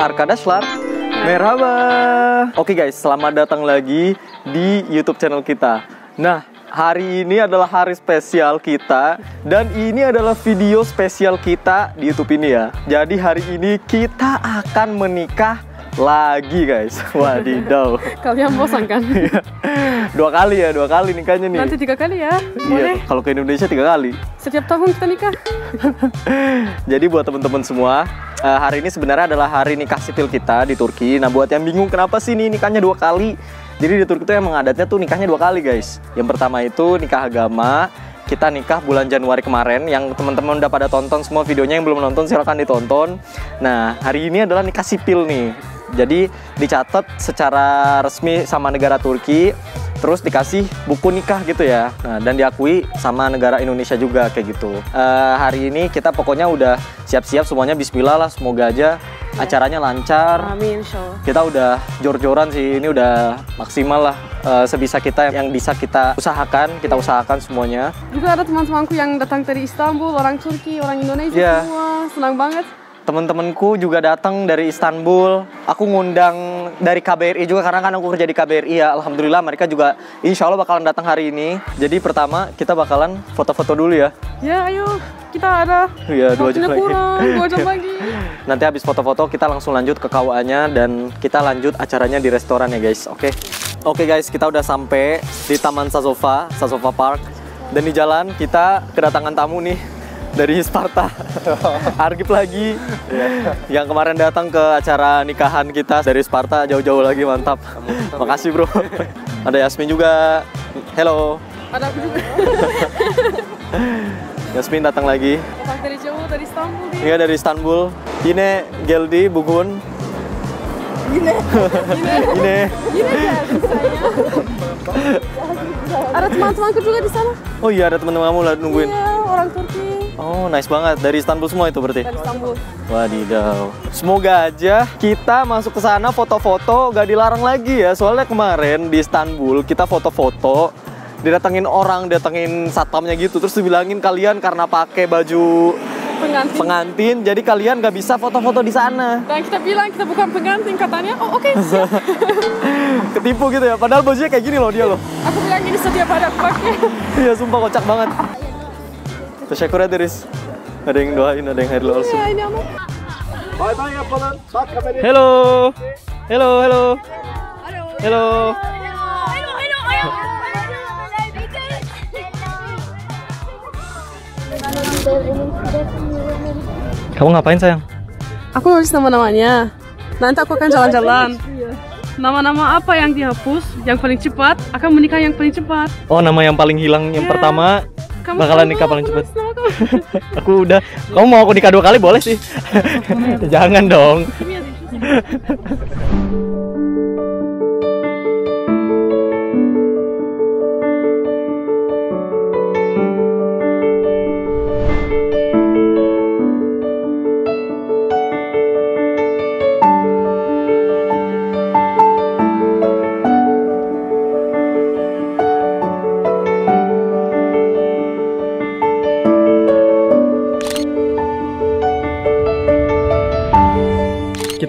Arkadaslar. Merhaba. Oke guys, selamat datang lagi di YouTube channel kita. Nah, hari ini adalah hari spesial kita dan ini adalah video spesial kita di YouTube ini ya. Jadi hari ini kita akan menikah lagi guys. Wadidaw. Kalian bosan kan? dua kali ya, dua kali nikahnya nih. Nanti tiga kali ya, Iya, kalau ke Indonesia tiga kali. Setiap tahun kita nikah. Jadi buat teman-teman semua, eh, hari ini sebenarnya adalah hari nikah sipil kita di Turki. Nah buat yang bingung kenapa sih ini nikahnya dua kali? Jadi di Turki itu emang adatnya tuh nikahnya dua kali guys. Yang pertama itu nikah agama. Kita nikah bulan Januari kemarin. Yang teman-teman udah pada tonton semua videonya yang belum nonton silahkan ditonton. Nah hari ini adalah nikah sipil nih. Jadi dicatat secara resmi sama negara Turki terus dikasih buku nikah gitu ya. Nah, dan diakui sama negara Indonesia juga kayak gitu. Eh, hari ini kita pokoknya udah siap-siap semuanya Bismillah lah semoga aja acaranya lancar. Amin, kita udah jor-joran sih ini udah maksimal lah eh, sebisa kita yang bisa kita usahakan kita usahakan semuanya. Juga ada teman-temanku yang datang dari Istanbul, orang Turki, orang Indonesia Iya. semua. Senang banget. Teman-temanku juga datang dari Istanbul aku ngundang dari KBRI juga karena kan aku kerja di KBRI ya Alhamdulillah mereka juga insya Allah bakalan datang hari ini jadi pertama kita bakalan foto-foto dulu ya Ya, ayo. Kita ada. Iya, dua jam lagi. kurang, dua jam lagi. Nanti habis foto-foto kita langsung lanjut ke KUA-nya dan kita lanjut acaranya di restoran ya guys. Oke. Oke guys, kita udah sampai di Taman Sazova, Sazova Park. Dan di jalan kita kedatangan tamu nih dari Sparta. Argip lagi. Yang kemarin datang ke acara nikahan kita dari Sparta jauh-jauh lagi mantap. Makasih bro. Ada Yasmin juga. Hello. Ada aku juga. Yasmin datang lagi. Datang dari jauh, dari Istanbul. dia. Iya dari Istanbul. Ini Geldi Bugun. Ini. Ini. Gini ya, saya. Ada teman-temanku juga di sana. Oh iya ada teman-teman kamu lah nungguin. Iya, orang Turki. Oh nice banget dari Istanbul semua itu berarti. Dari Istanbul. Wadidaw. Semoga aja kita masuk ke sana foto-foto gak dilarang lagi ya. Soalnya kemarin di Istanbul kita foto-foto didatengin orang, datengin satpamnya gitu terus dibilangin kalian karena pakai baju Pengantin. pengantin jadi kalian gak bisa foto-foto di sana. Dan kita bilang kita bukan pengantin katanya. Oh oke siap. Ketipu gitu ya. Padahal bajunya kayak gini loh dia loh. Aku bilang ini setiap ada pakai. Iya sumpah kocak banget. Teşekkür ederiz. Ada yang doain, ada yang hair also. Ya aman. Bay bay yapalım. Bak kamerayı. Hello. Hello, hello. Hello. Kamu ngapain sayang? Aku nulis nama-namanya. Nanti aku akan jalan-jalan. Nama-nama apa yang dihapus, yang paling cepat akan menikah yang paling cepat. Oh nama yang paling hilang yang Ya. pertama Kamu bakalan nikah paling cepat. Aku udah. Kamu mau aku nikah dua kali boleh sih? Jangan dong.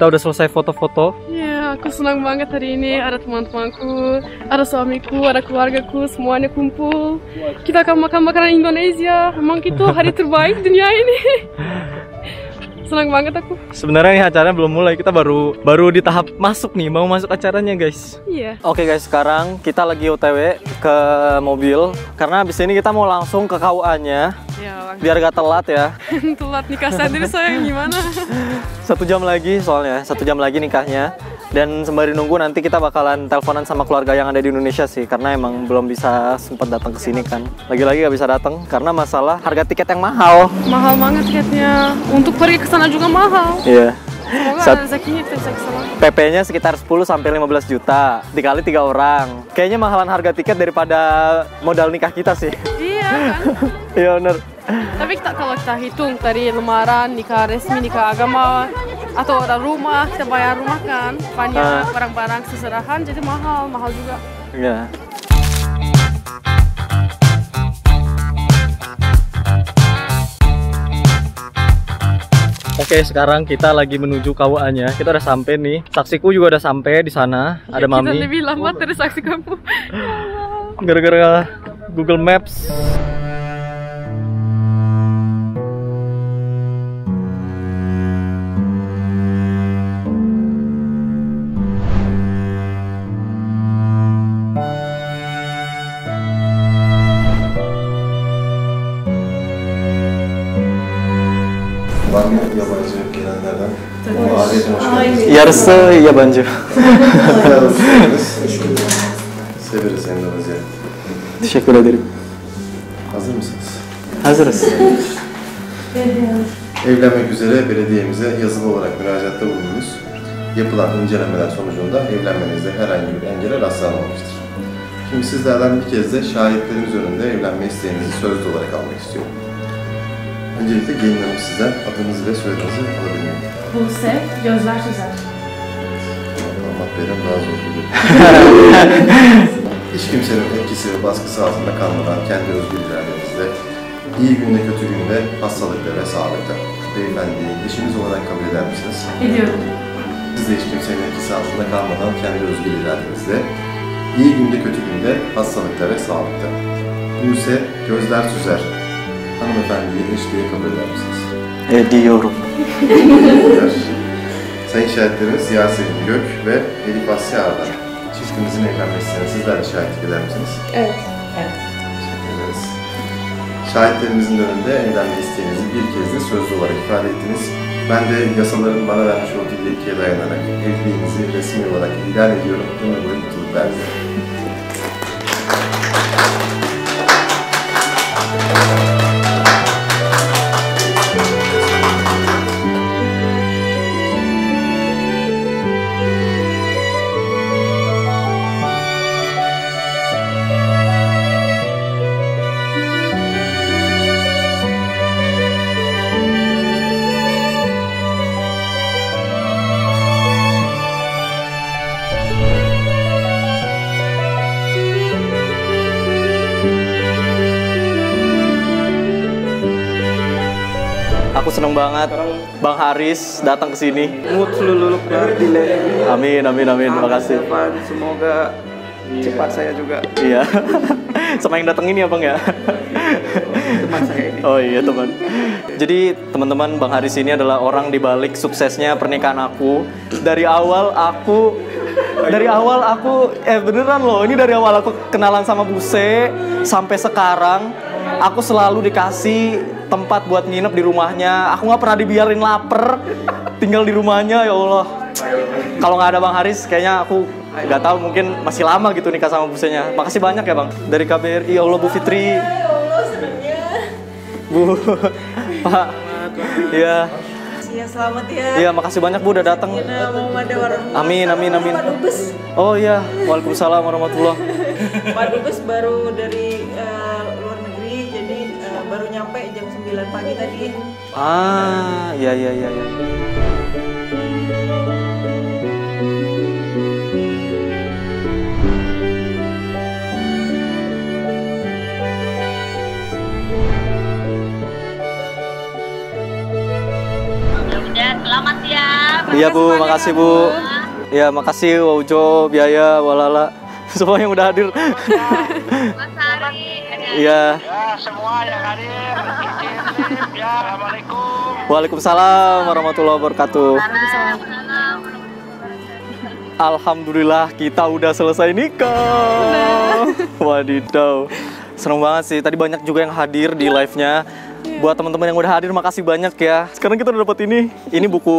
Kita udah selesai foto-foto. Iya, aku senang banget hari ini ada teman-temanku, ada suamiku, ada keluargaku, semuanya kumpul. Kita akan makan makanan Indonesia. Emang itu hari terbaik dunia ini. senang banget aku. Sebenarnya ini acaranya belum mulai, kita baru baru di tahap masuk nih, mau masuk acaranya guys. Iya. Oke guys, sekarang kita lagi OTW ke mobil karena abis ini kita mau langsung ke KUA-nya Ya, biar gak telat ya. telat nikah sendiri sayang gimana? Satu jam lagi soalnya, satu jam lagi nikahnya. Dan sembari nunggu nanti kita bakalan teleponan sama keluarga yang ada di Indonesia sih karena emang belum bisa sempat datang ke sini kan. Lagi-lagi gak bisa datang karena masalah harga tiket yang mahal. mahal banget tiketnya. Untuk pergi ke sana juga mahal. Iya. Semoga Sat- rezekinya kita bisa. PP-nya sekitar 10 sampai 15 juta dikali tiga orang. Kayaknya mahalan harga tiket daripada modal nikah kita sih. Iya kan? Iya bener. Tapi kita kalau kita hitung dari lemaran, nikah resmi, nikah agama, atau ada rumah, kita bayar rumah kan, banyak Ah. barang-barang seserahan, jadi mahal, mahal juga. Iya. Oke, sekarang kita lagi menuju KUA-nya. Kita udah sampai nih. Saksiku juga udah sampai di sana. Ada Kita Mami. lebih lambat dari saksi kamu. Gara-gara Google Maps. Yarısı yabancı. Severiz Endonezya. Teşekkür ederim. Hazır mısınız? Hazırız. Evlenmek üzere belediyemize yazılı olarak müracaatta bulundunuz. Yapılan incelemeler sonucunda evlenmenizde herhangi bir engele rastlanmamıştır. Şimdi sizlerden bir kez de şahitlerimiz önünde evlenme isteğinizi sözlü olarak almak istiyorum. Öncelikle gelin hanım sizden adınızı ve soyadınızı alabilir miyim? Buse, gözler süzer. Bey'den daha zor geliyor. Hiç kimsenin etkisi ve baskısı altında kalmadan kendi özgür iradenizle, iyi günde kötü günde, hastalıkta ve sağlıkta beyefendiyi eşiniz olarak kabul eder misiniz? Ediyorum. Siz de hiç kimsenin etkisi altında kalmadan kendi özgür iradenizle, iyi günde kötü günde, hastalıkta ve sağlıkta. Buse Gözler Süzer, hanımefendiyi eşliğe kabul eder misiniz? Ediyorum. Sayın şahitlerimiz Yasemin Gök ve Elif Asya Arda. Çiftimizin evlenmesine sizler de şahitlik eder misiniz? Evet. Teşekkür ederiz. Şahitlerimizin önünde evlenme isteğinizi bir kez de sözlü olarak ifade ettiniz. Ben de yasaların bana vermiş olduğu yetkiye dayanarak evliliğinizi resmi olarak ilan ediyorum. Ömür boyu mutluluklar dilerim. Banget Bang Haris datang ke sini. Mutlululuklah dile. Amin, amin, amin. Makasih. Depan semoga cepat saya juga Iya. Sama yang datang ini ya, Bang ya? teman saya ini. Oh iya teman. Jadi teman-teman Bang Haris ini adalah orang di balik suksesnya pernikahan aku. Dari awal aku dari awal aku eh beneran loh ini dari awal aku kenalan sama Buse sampai sekarang aku selalu dikasih tempat buat nginep di rumahnya. Aku nggak pernah dibiarin lapar tinggal di rumahnya ya Allah. Kalau nggak ada Bang Haris kayaknya aku nggak tahu mungkin masih lama gitu nikah sama Busenya. Makasih banyak ya Bang dari KBRI ya Allah Bu Fitri. Bu, Pak, iya, Ya selamat ya. iya makasih banyak Bu udah datang. Warahmatullahi Amin, amin, amin. Oh iya, Waalaikumsalam warahmatullah. Pak Dubes baru dari eh, nyampe jam 9 pagi tadi. Ah, iya iya iya. iya. udah selamat ya Iya Bu, makasih Bu. Iya makasih Waujo, Biaya, Walala, semua yang udah hadir. Mas Hari Iya. Waalaikumsalam warahmatullahi wabarakatuh. Alhamdulillah kita udah selesai nikah. Wadidaw. Seneng banget sih. Tadi banyak juga yang hadir di live-nya. Buat teman-teman yang udah hadir makasih banyak ya. Sekarang kita udah dapat ini. Ini buku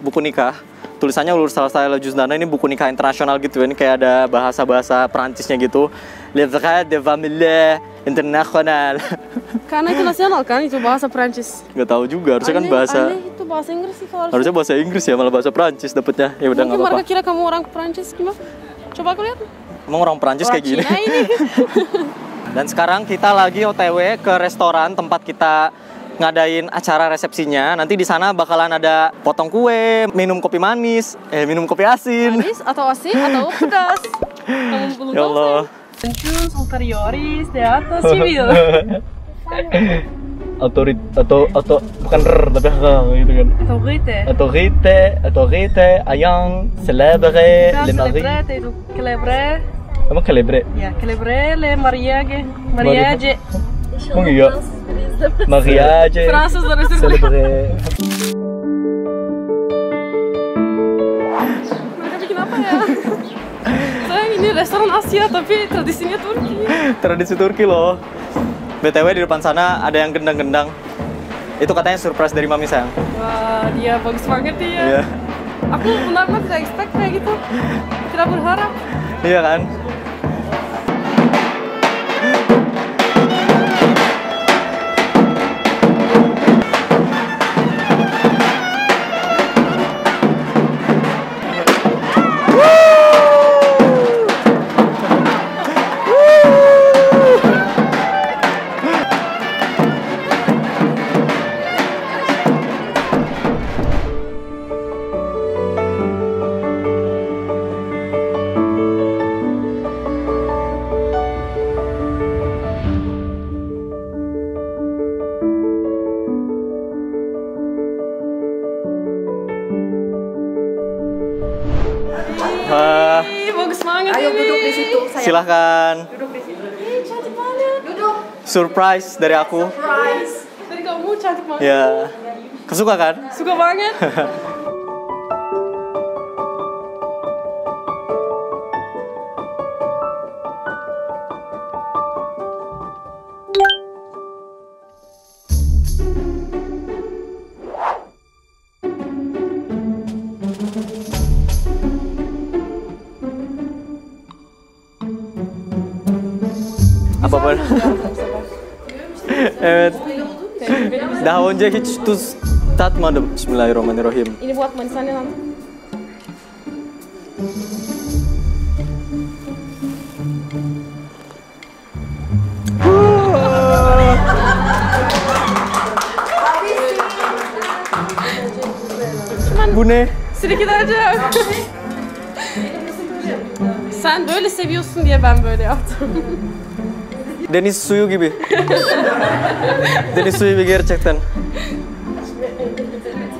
buku nikah. Tulisannya Ulur Salsaya Jusdana ini buku nikah internasional gitu. Ini kayak ada bahasa-bahasa Perancisnya gitu. Le vrai de famille international. Karena itu nasional kan itu bahasa Prancis. Nggak tahu juga, harusnya kan bahasa aneh itu bahasa Inggris sih kalau harusnya bahasa Inggris ya, malah bahasa Perancis dapetnya. Ya udah nggak apa-apa. mereka kira kamu orang Prancis gimana? Coba aku lihat. Emang orang Perancis Orang kayak gini. Ini. Dan sekarang kita lagi OTW ke restoran tempat kita ngadain acara resepsinya. Nanti di sana bakalan ada potong kue, minum kopi manis, eh minum kopi asin. Manis atau asin atau pedas. Kamu Ya Allah. superiores teatro civil. autorit atau atau bukan r tapi h gitu kan. Autorité. Autorité, autorité, ayang, célèbre, les maris. itu celebre. Emang celebre? Ya, celebre le mariage. Mariage. Emang iya? Fransız dilerim. celebre. Mereka bikin apa ya? Sayang ini restoran Asia tapi tradisinya Turki. Tradisi Turki loh. BTW di depan sana ada yang gendang-gendang. Itu katanya surprise dari mami sayang. Wah, dia bagus banget dia. Iya. Aku benar-benar tidak expect kayak gitu. Tidak berharap. Iya kan? Wah, Ih, bagus banget Ayo ini. duduk di situ. Saya silahkan. duduk di situ. Ih, cantik banget. Duduk. Surprise dari aku. Surprise. Dari kamu cantik banget. Ya. Kesuka kan? Suka banget. Daha önce hiç tuz tatmadım. Bismillahirrahmanirrahim. Ini buat manisannya nanti. Bu ne? Sedikit aja. Sen böyle seviyorsun diye ben böyle yaptım. Deniz suyu gibi. Deniz suyu gibi gerçekten.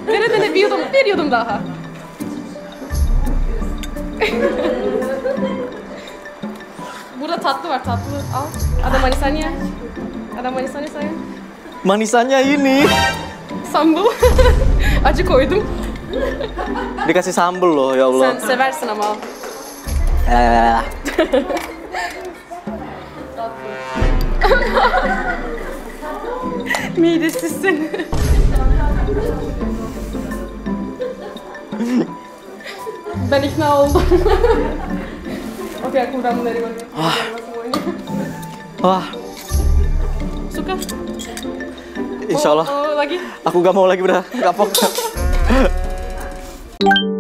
Dene bir yudum, bir yudum daha. Burada tatlı var, tatlı. Al. Ada manisannya. Ada manisannya sayang. Manisannya ini Sambal. Acı koydum. dikasih sambal loh ya Allah. Sen seversin ama. Midesizsin. ben ikna oldum. Oke, aku udah menerima menerima semuanya. Wah, Suka? insya Allah Oh, oh, lagi? aku gak mau lagi udah kapok.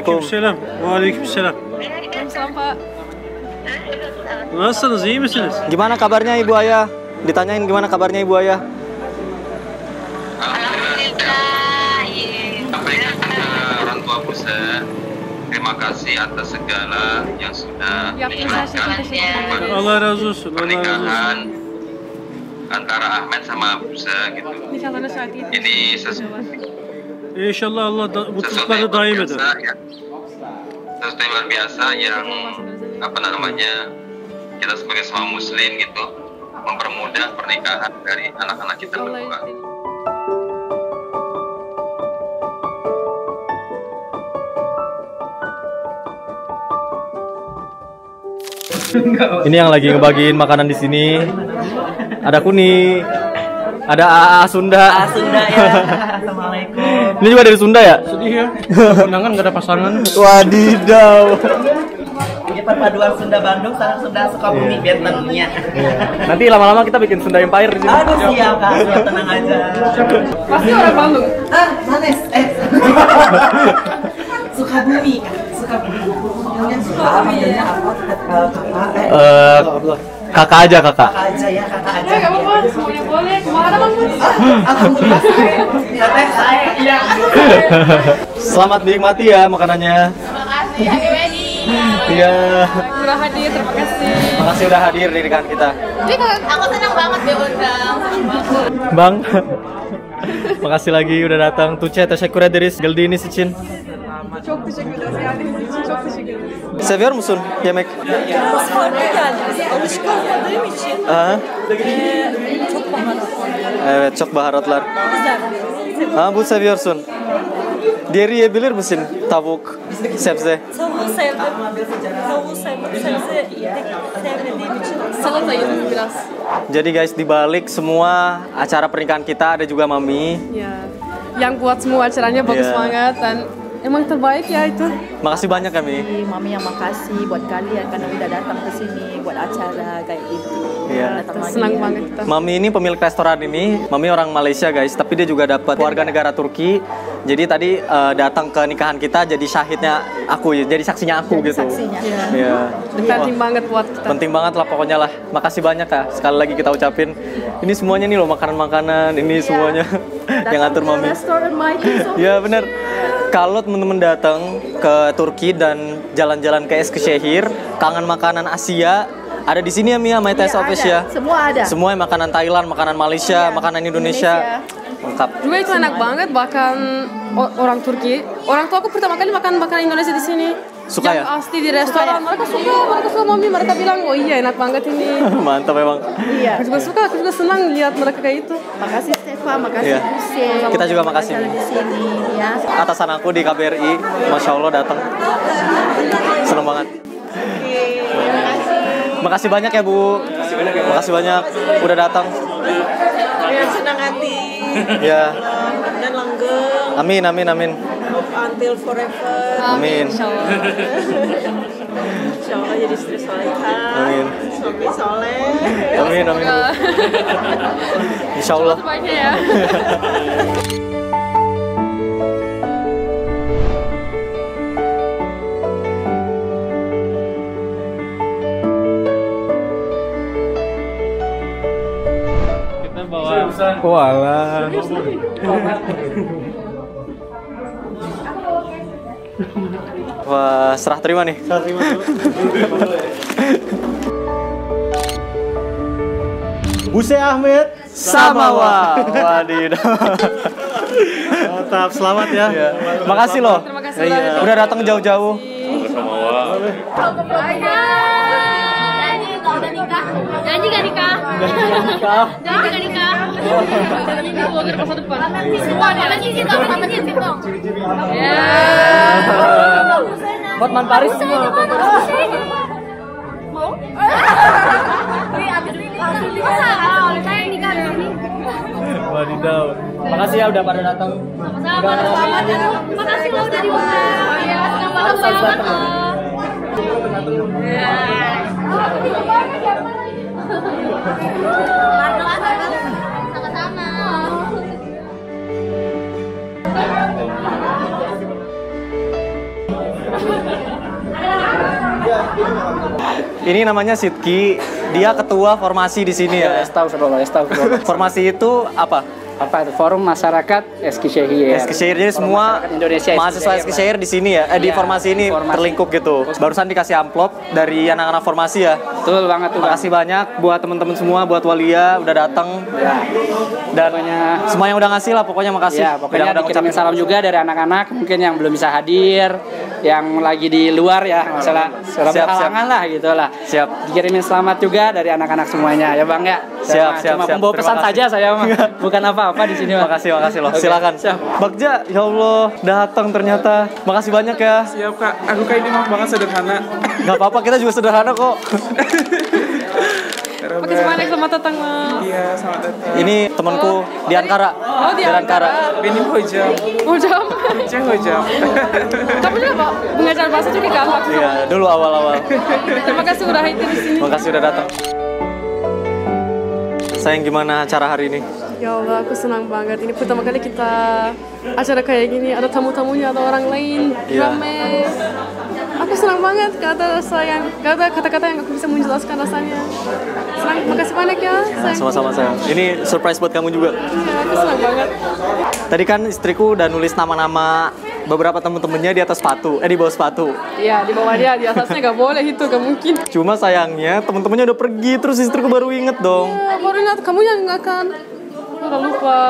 Assalamualaikum. Selam. Aleykümselam. Selam Pak. Nasılsınız? iyi misiniz? Gimana kabarnya Ibu Ayah? Ditanyain gimana kabarnya Ibu Ayah? Alhamdulillah. Iya. Sampaikan ke orang tua terima kasih atas segala yang sudah teşekkür ederim. Allah razı olsun. Pernikahan antara Ahmed sama Busa gitu. Ini sesu- İnşallah Allah da, sesuatu mutlulukları daim biasa eder. ya. Sesuatu yang luar biasa yang apa namanya kita sebagai semua muslim gitu mempermudah pernikahan dari anak-anak kita berdua. Ini yang lagi ngebagiin makanan di sini. Ada Kuni, Ada AA Sunda. Sunda ya. Assalamualaikum. Ini juga dari Sunda ya? Sedih ya. Undangan gak ada pasangan. Wadidaw. Ini perpaduan Sunda Bandung sama Sunda Sukabumi Vietnamnya. Nanti lama-lama kita bikin Sunda Empire di sini. Aduh siap kak, siap tenang aja. Pasti orang Bandung. Ah, Sanes, eh. Sukabumi kak, Sukabumi. Kalian suka apa? Manggilnya apa? Eh, Kakak, aja kakak. kakak aja ya, kakak aja. Ya nggak apa-apa, semuanya boleh. Ke mana bang Bus? Alhamdulillah saya, ya teh saya. Iya. Selamat dinikmati ya makanannya. Iya. Udah hadir, terima kasih. Makasih udah hadir di nikahan kita. Jadi aku senang banget diundang. Bang. Makasih lagi udah datang. Tuğçe teşekkür ederiz. Geldiğiniz için. Çok teşekkür ederiz. Geldiğiniz için çok teşekkür ederiz. Seviyor musun yemek? Mutfağına geldiniz. Alışık olmadığım için Aha. çok baharat. Evet çok baharatlar. Güzel. Ha bu seviyorsun. Diğeri yiyebilir misin? Tavuk, sebze. Tavuğu sevdim. Tavuğu sevdim. Sebze sevmediğim için. Salata yedim biraz. Jadi guys di balik semua acara pernikahan kita ada juga Mami. Ya. Yang buat semua acaranya bagus Iya. banget dan emang terbaik ya itu. Makasih banyak kami. Mami yang makasih buat kalian karena udah datang ke sini buat acara kayak gitu. Iya. Datang lagi Senang ya. banget kita. Mami ini pemilik restoran ini, Mami orang Malaysia guys, tapi dia juga dapat warga negara Turki. Jadi tadi eh, datang ke nikahan kita jadi syahidnya aku ya, jadi saksinya aku Jadi gitu. saksinya. Iya. Iya. Penting banget buat kita. Penting banget lah pokoknya lah. Makasih banyak ya. Sekali lagi kita ucapin. Ini semuanya nih loh makanan-makanan, ini semuanya yang atur Mami. Ya bener. Kalau teman-teman datang ke Turki dan jalan-jalan ke Eskişehir, kangen makanan Asia, ada di sini ya Mia, My Taste Iya, Office ada. ya. Semua ada. Semua makanan Thailand, makanan Malaysia, Iya. makanan Indonesia. Lengkap. Juga itu enak banget bahkan orang Turki. Orang tua aku pertama kali makan makanan Indonesia di sini. Suka yang ya? asli di restoran mereka suka, mereka suka mami mereka bilang oh iya enak banget ini. Mantap memang. Iya. Aku juga suka, aku juga senang lihat mereka kayak itu. Makasih Stefa, makasih Iya. Hussein. Kita juga makasih. Di sini ya. Atasan aku di KBRI, Masya Allah datang. Seneng banget. Makasih banyak ya Bu. Makasih banyak udah datang. Yang senang hati Ya, dan langgeng. amin amin amin. Until forever. Amin. Insyaallah. Insya Allah jadi istri solehah. Amin. Suami soleh. Amin amin. Bu. Insya Allah. Terbaiknya ya. Walah. Wah, serah terima nih. Serah terima Buse Ahmed Samawa. Wadidaw. Mantap, selamat ya. Makasih loh. Terima kasih Iya. Udah datang jauh-jauh. Janji kalau udah nikah. Janji gak nikah? Janji gak nikah? Ini vlogger masa? Ya. Paris semua. Mau? Ini sini. Wadidaw. Makasih ya udah pada datang. Sama-sama. Selamat ya. Makasih lo udah diundang. Ya, senang banget banget loh. Sama-sama. Ini namanya Sidki. Dia ketua formasi di sini ya. Tahu sebenarnya, tahu Formasi itu apa? Apa itu? Forum Masyarakat Eskişehir. Eskişehir jadi Forum semua Indonesia mahasiswa Eskişehir di sini ya, eh, di Iya, formasi ini formasi. terlingkup gitu. Barusan dikasih amplop dari anak-anak formasi ya. Betul banget tuh. Bang. Makasih banyak buat teman-teman semua, buat Walia udah datang Ya. dan Pokoknya semua yang udah ngasih lah pokoknya makasih. Ya, pokoknya Udah- udah dikirimin salam juga dari anak-anak mungkin yang belum bisa hadir, yang lagi di luar ya, masalah salam Siap, halangan lah gitu lah. Siap. Dikirimin selamat juga dari anak-anak semuanya ya Bang ya. Siap, siap, Cuma siap. pembawa Terima pesan kasih. saja saya bukan apa-apa di sini Bang. Makasih, makasih loh. Oke, Silakan. siap. Bagja, ya Allah, datang ternyata. Makasih banyak ya. Siap kak, aku kayak ini mah banget sederhana. Gak apa-apa, kita juga sederhana kok. Makasih banyak selamat datang. Iya, Ya, selamat datang. Ini temanku di Ankara. Oh, di Ankara. Benim hocam. Hocam. Hocam hocam. Kamu juga Pak, mengajar bahasa juga kan? Waktu Iya, dulu awal-awal. Terima kasih udah hadir di sini. Makasih udah datang. Sayang gimana acara hari ini? Ya Allah, aku senang banget. Ini pertama kali kita acara kayak gini. Ada tamu-tamunya, ada orang lain, Iya. ramai. Aku senang banget kata sayang, kata kata-kata yang aku bisa menjelaskan rasanya. Senang, makasih banyak ya. Sayang. Sama-sama sayang. Ini surprise buat kamu juga. Iya, aku senang banget. Tadi kan istriku udah nulis nama-nama beberapa temen-temennya di atas sepatu, eh di bawah sepatu. Iya, di bawah dia, di atasnya nggak boleh itu, nggak mungkin. Cuma sayangnya temen-temennya udah pergi, terus istriku baru inget dong. Ya, baru ingat, kamu yang nggak kan? Udah lupa.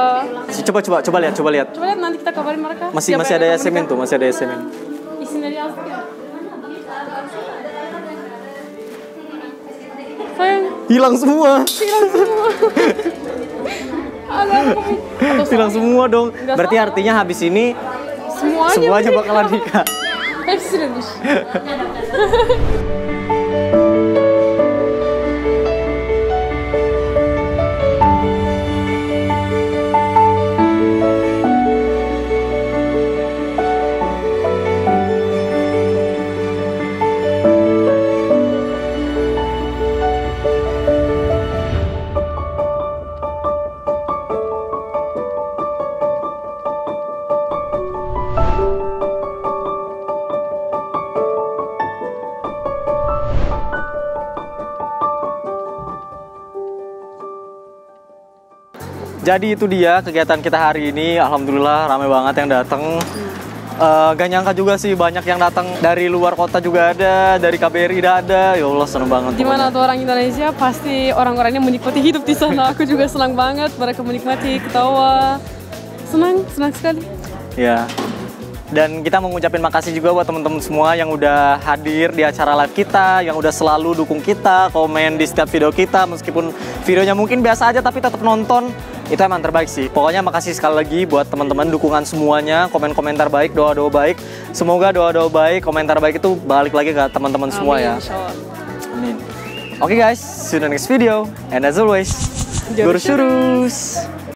Coba coba coba lihat, coba lihat. Coba lihat nanti kita kabarin mereka. Masih Siapa masih yang ada akan SMN tuh, masih ada SMN. Isinya dia Sayang, Hilang semua. hilang semua. Hilang semua dong. Berarti artinya habis ini semuanya. semuanya bakalan nikah. Hepsinin. Jadi itu dia kegiatan kita hari ini. Alhamdulillah ramai banget yang datang. Eh, gak nyangka juga sih banyak yang datang dari luar kota juga ada, dari KBRI udah ada. Ya Allah seneng banget. Di mana tuh orang Indonesia pasti orang-orangnya menikmati hidup di sana. Aku juga senang banget mereka menikmati ketawa. Senang, senang sekali. Ya. Dan kita mau ngucapin makasih juga buat teman-teman semua yang udah hadir di acara live kita, yang udah selalu dukung kita, komen di setiap video kita, meskipun videonya mungkin biasa aja tapi tetap nonton. Itu emang terbaik sih. Pokoknya makasih sekali lagi buat teman-teman dukungan semuanya, komen-komentar baik, doa-doa baik. Semoga doa-doa baik, komentar baik itu balik lagi ke teman-teman semua ya. Amin. Oke guys, see you in the next video. And as always, Jurus.